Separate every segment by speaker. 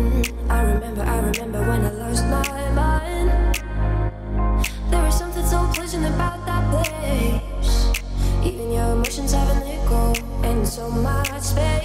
Speaker 1: again. I remember, I remember when I lost my mind. There was something so pleasant about that place. Even your emotions have an echo and so much space.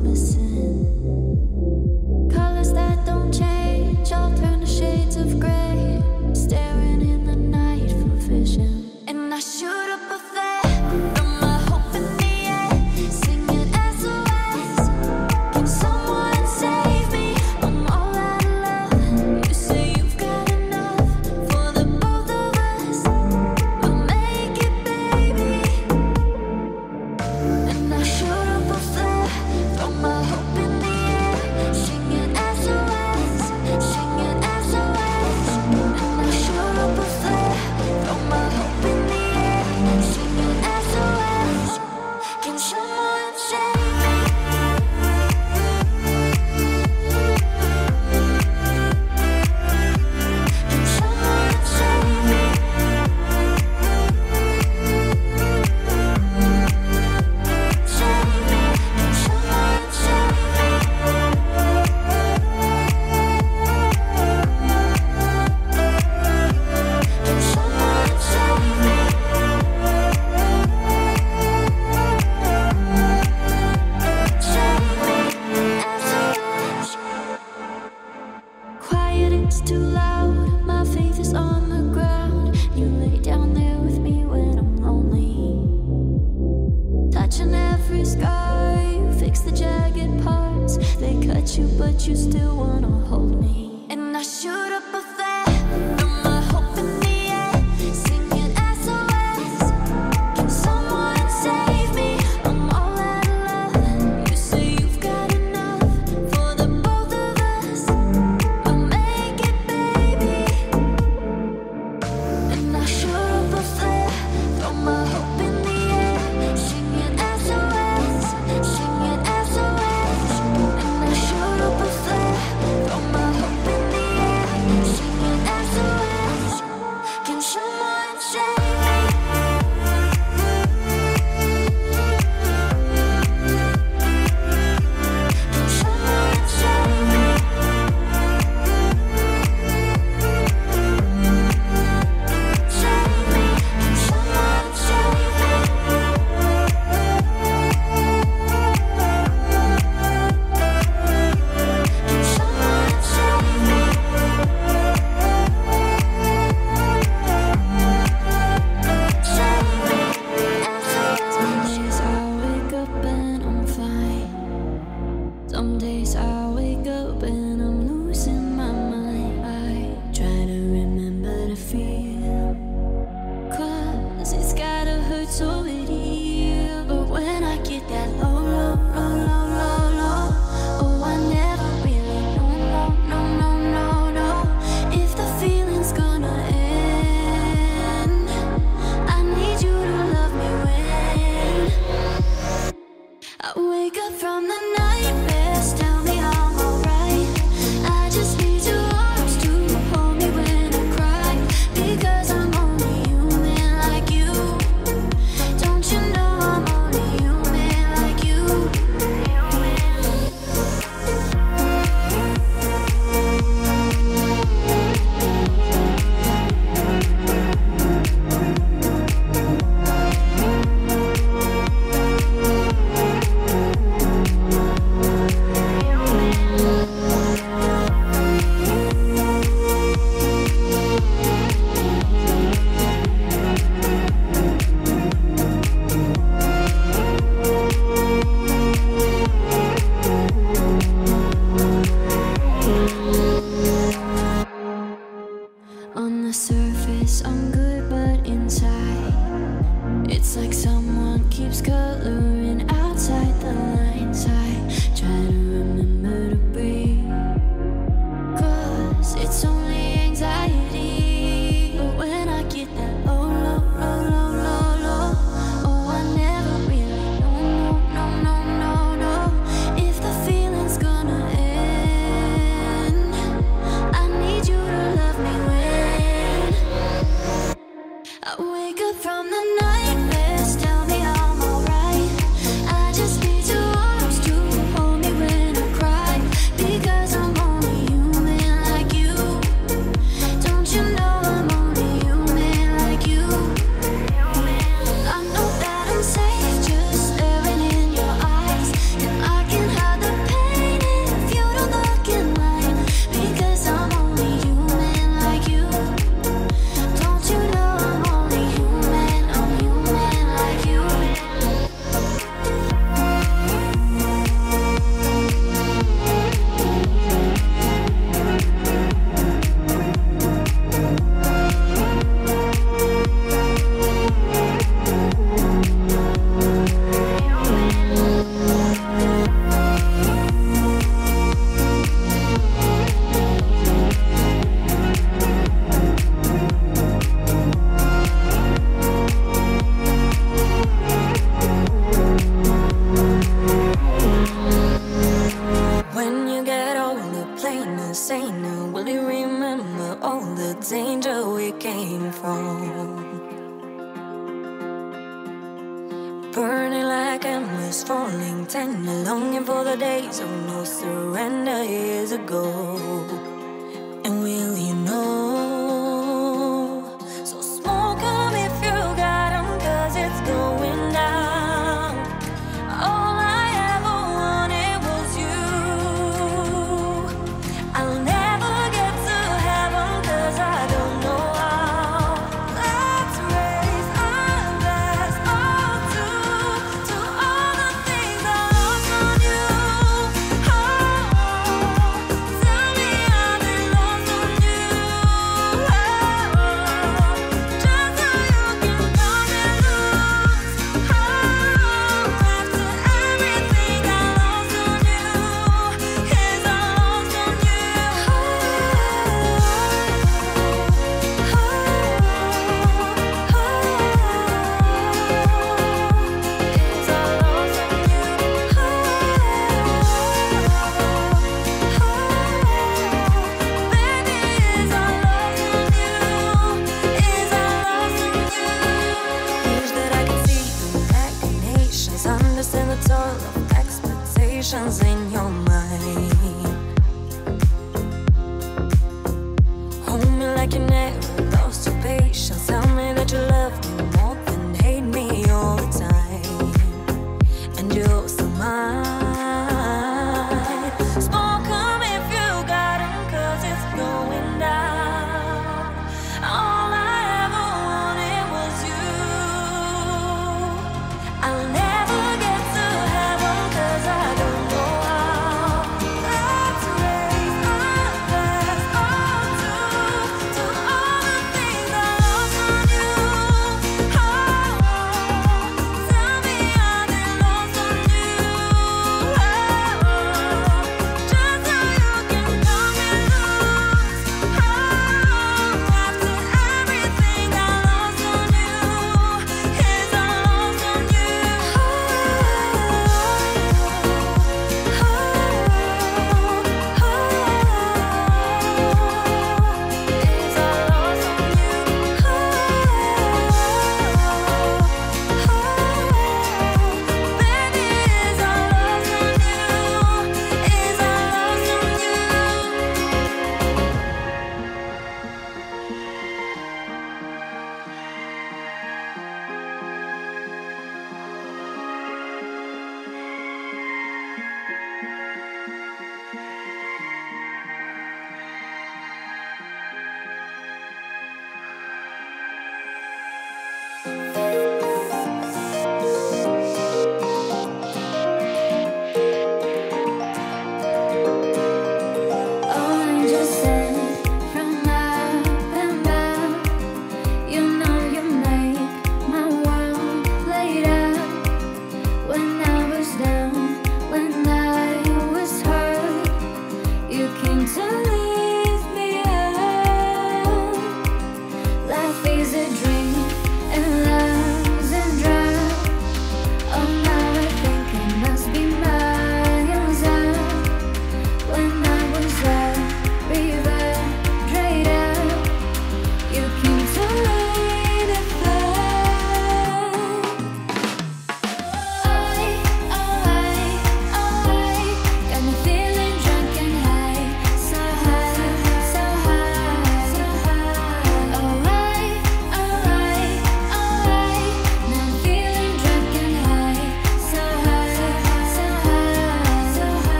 Speaker 2: Missing.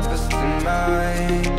Speaker 2: Gonna stop
Speaker 3: us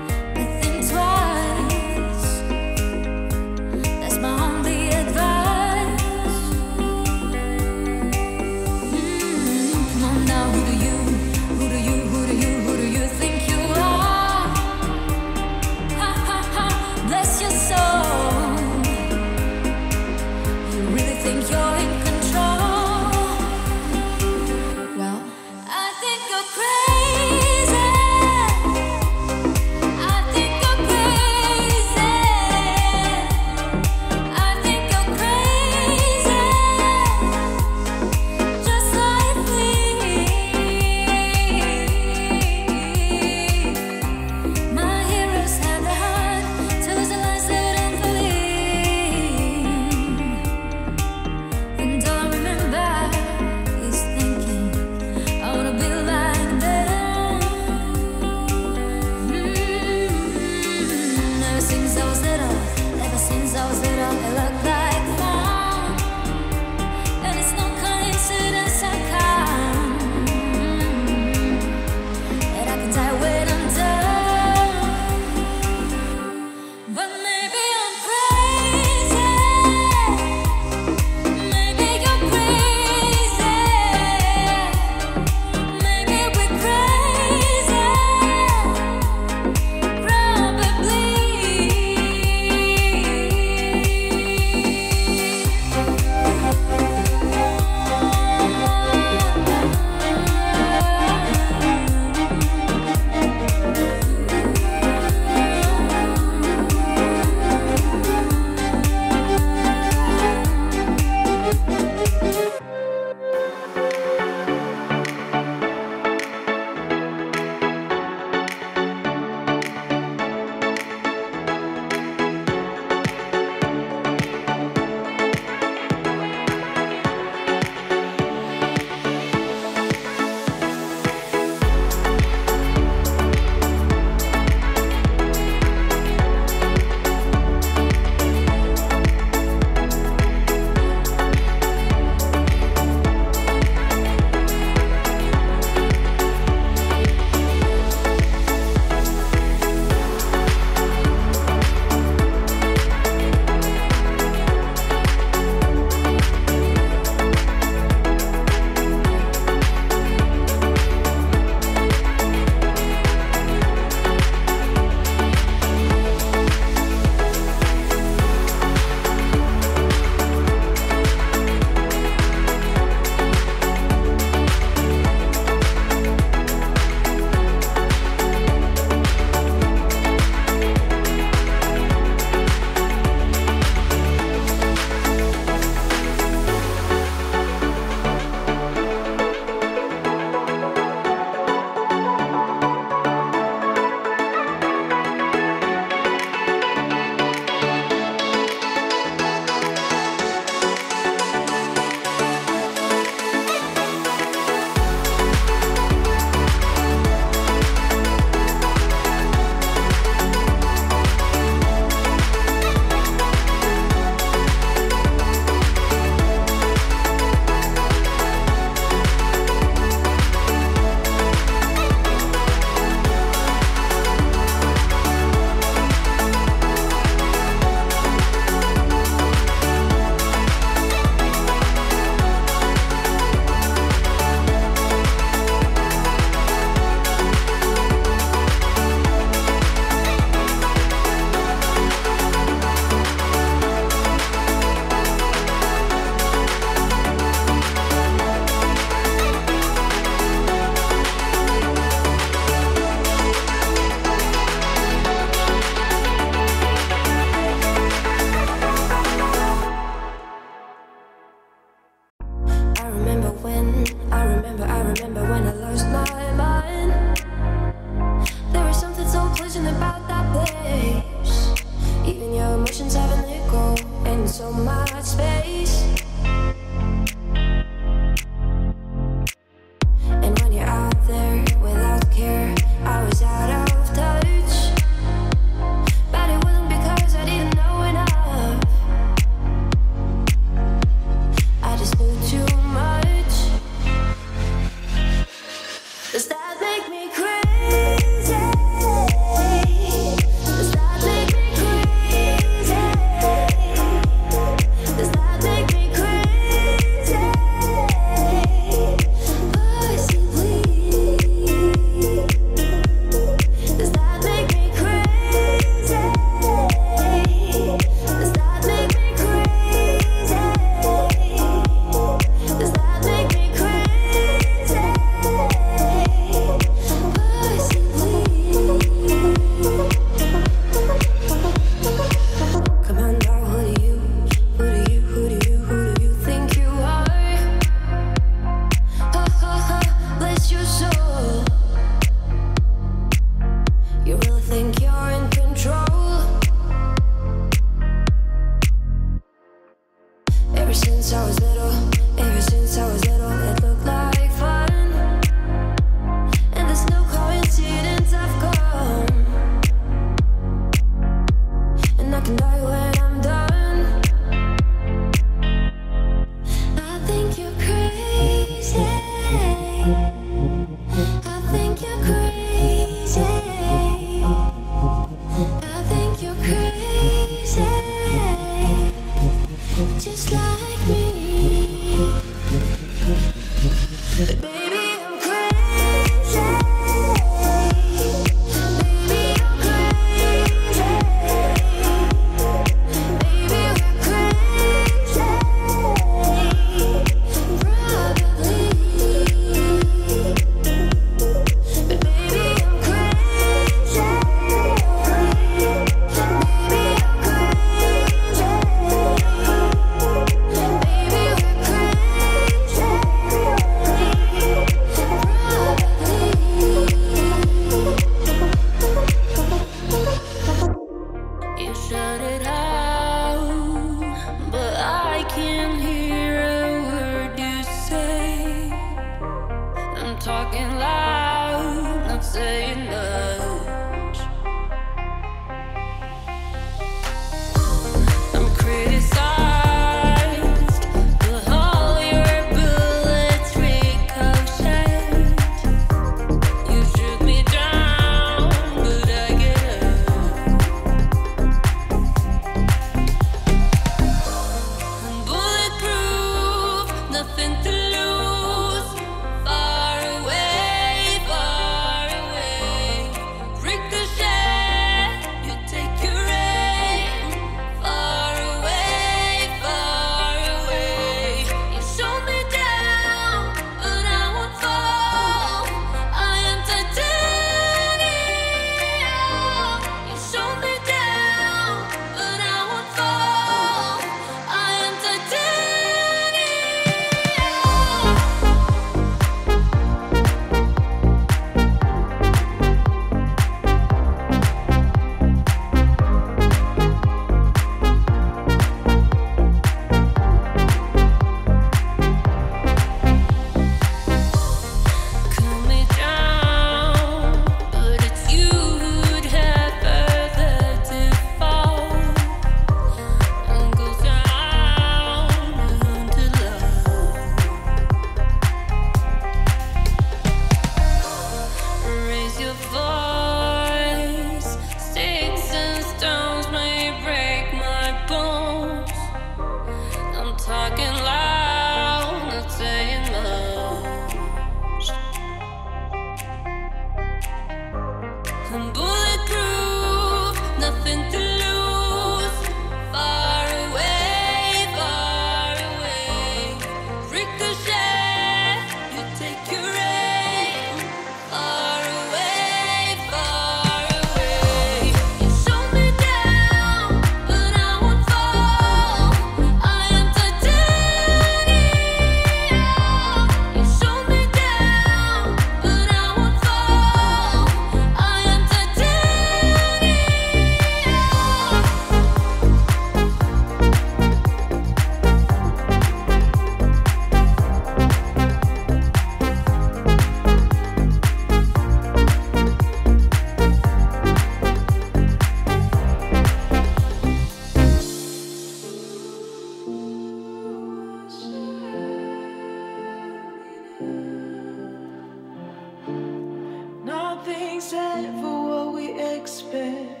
Speaker 3: set for what we expect,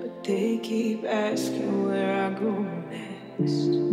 Speaker 3: but they keep asking where I go next.